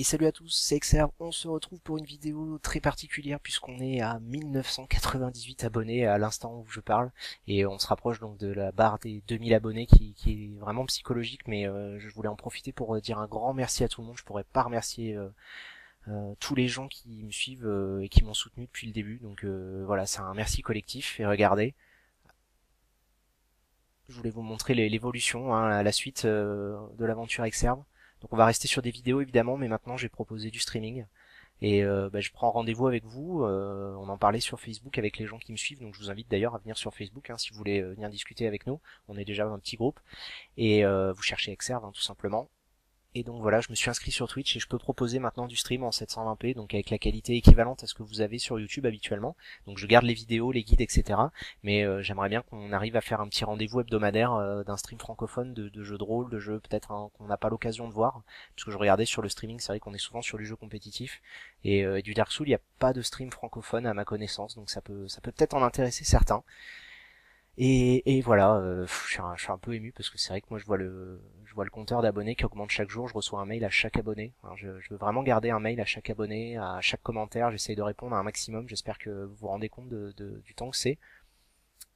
Et salut à tous, c'est Exerve, on se retrouve pour une vidéo très particulière puisqu'on est à 1998 abonnés à l'instant où je parle. Et on se rapproche donc de la barre des 2000 abonnés qui, est vraiment psychologique mais euh, je voulais en profiter pour dire un grand merci à tout le monde, je pourrais pas remercier euh, euh, tous les gens qui me suivent et qui m'ont soutenu depuis le début. Donc voilà c'est un merci collectif. Et regardez. Je voulais vous montrer l'évolution hein, la suite de l'aventure Exerve donc on va rester sur des vidéos évidemment, mais maintenant j'ai proposé du streaming. Et euh, bah, je prends rendez-vous avec vous. Euh, on en parlait sur Facebook avec les gens qui me suivent, donc je vous invite d'ailleurs à venir sur Facebook hein, si vous voulez euh, venir discuter avec nous. On est déjà un petit groupe et vous cherchez Exerve hein, tout simplement. Et donc voilà, je me suis inscrit sur Twitch et je peux proposer maintenant du stream en 720p, donc avec la qualité équivalente à ce que vous avez sur YouTube habituellement. Donc je garde les vidéos, les guides, etc. Mais euh, j'aimerais bien qu'on arrive à faire un petit rendez-vous hebdomadaire euh, d'un stream francophone de, jeux de rôle, de jeux peut-être qu'on n'a pas l'occasion de voir. Parce que je regardais sur le streaming, c'est vrai qu'on est souvent sur du jeu compétitif. Et, euh, du Dark Souls, il n'y a pas de stream francophone à ma connaissance, donc ça peut ça peut peut-être en intéresser certains. Et, voilà, euh, je, suis un, peu ému parce que c'est vrai que moi je vois le je vois le compteur d'abonnés qui augmente chaque jour. Je reçois un mail à chaque abonné. je, veux vraiment garder un mail à chaque abonné, à chaque commentaire. J'essaye de répondre à un maximum. J'espère que vous vous rendez compte du temps que c'est.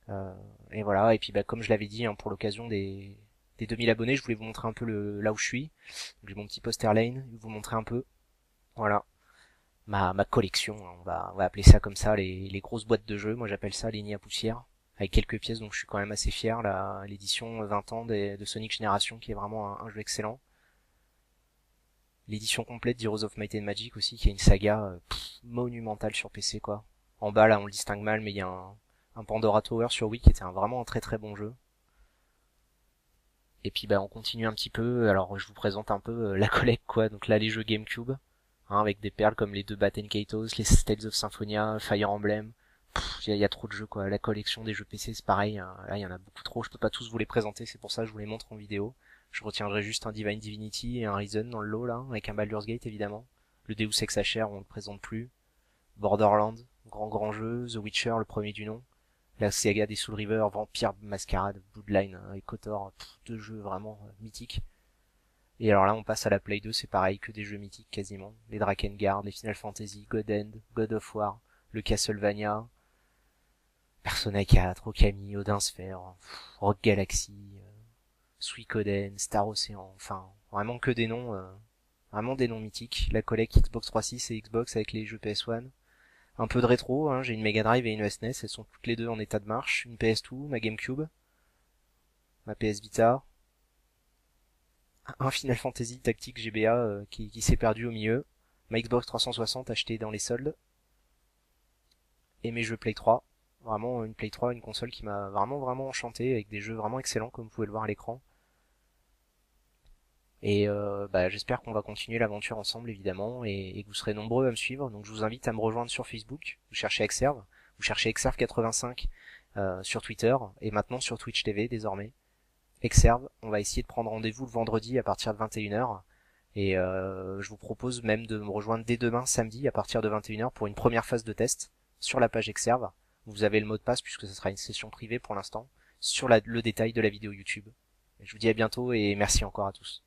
Euh, et voilà. Et puis bah, comme je l'avais dit hein, pour l'occasion des, des 2000 abonnés, je voulais vous montrer un peu là où je suis. J'ai mon petit poster lane, vous montrer un peu. Voilà. Ma, collection, hein, on va, on va appeler ça comme ça, les, les grosses boîtes de jeux. Moi j'appelle ça les nids à poussière avec quelques pièces donc je suis quand même assez fier l'édition 20 ans de Sonic Génération qui est vraiment un, jeu excellent. L'édition complète d'Heroes of Might and Magic aussi qui est une saga euh, monumentale sur PC quoi. En bas là on le distingue mal mais il y a un, un Pandora Tower sur Wii qui était un, vraiment un très très bon jeu. Et puis bah on continue un petit peu. Alors je vous présente un peu euh, la collecte quoi. Donc là les jeux GameCube hein, avec des perles comme les deux Batten Kaitos les Tales of Symphonia Fire Emblem il y, a trop de jeux quoi. La collection des jeux PC c'est pareil. Hein. Là il y en a beaucoup trop. Je peux pas tous vous les présenter. C'est pour ça que je vous les montre en vidéo. Je retiendrai juste un Divine Divinity et un Risen dans le lot là, avec un Baldur's Gate évidemment. Le Deus Ex Achère on le présente plus. Borderlands, grand grand jeu. The Witcher, le premier du nom. La saga des Soul River, Vampire Masquerade, Bloodline et Kotor, deux jeux vraiment euh, mythiques. Et alors là, on passe à la Play 2, c'est pareil que des jeux mythiques quasiment. Les Drakengard, les Final Fantasy, God End, God of War, le Castlevania, Persona 4, Okami, Odin Sphere, Rock Galaxy, euh, Suikoden, Star Ocean, enfin vraiment que des noms, euh, vraiment des noms mythiques. La collecte Xbox 360 et Xbox avec les jeux PS1. Un peu de rétro, hein, j'ai une Mega Drive et une SNES, elles sont toutes les deux en état de marche. Une PS2, ma GameCube, ma PS Vita, un Final Fantasy Tactique GBA euh, qui s'est perdu au milieu, ma Xbox 360 achetée dans les soldes, et mes jeux Play 3, Vraiment une Play 3, une console qui m'a vraiment vraiment enchanté avec des jeux vraiment excellents comme vous pouvez le voir à l'écran. Et euh, bah, j'espère qu'on va continuer l'aventure ensemble évidemment et, que vous serez nombreux à me suivre. Donc je vous invite à me rejoindre sur Facebook. Vous cherchez Exerve, vous cherchez Exerve85 euh, sur Twitter et maintenant sur Twitch TV désormais. Exerve, on va essayer de prendre rendez-vous le vendredi à partir de 21h. Et euh, je vous propose même de me rejoindre dès demain samedi à partir de 21h pour une première phase de test sur la page Exerve. Vous avez le mot de passe puisque ce sera une session privée pour l'instant sur le détail de la vidéo YouTube. Je vous dis à bientôt et merci encore à tous.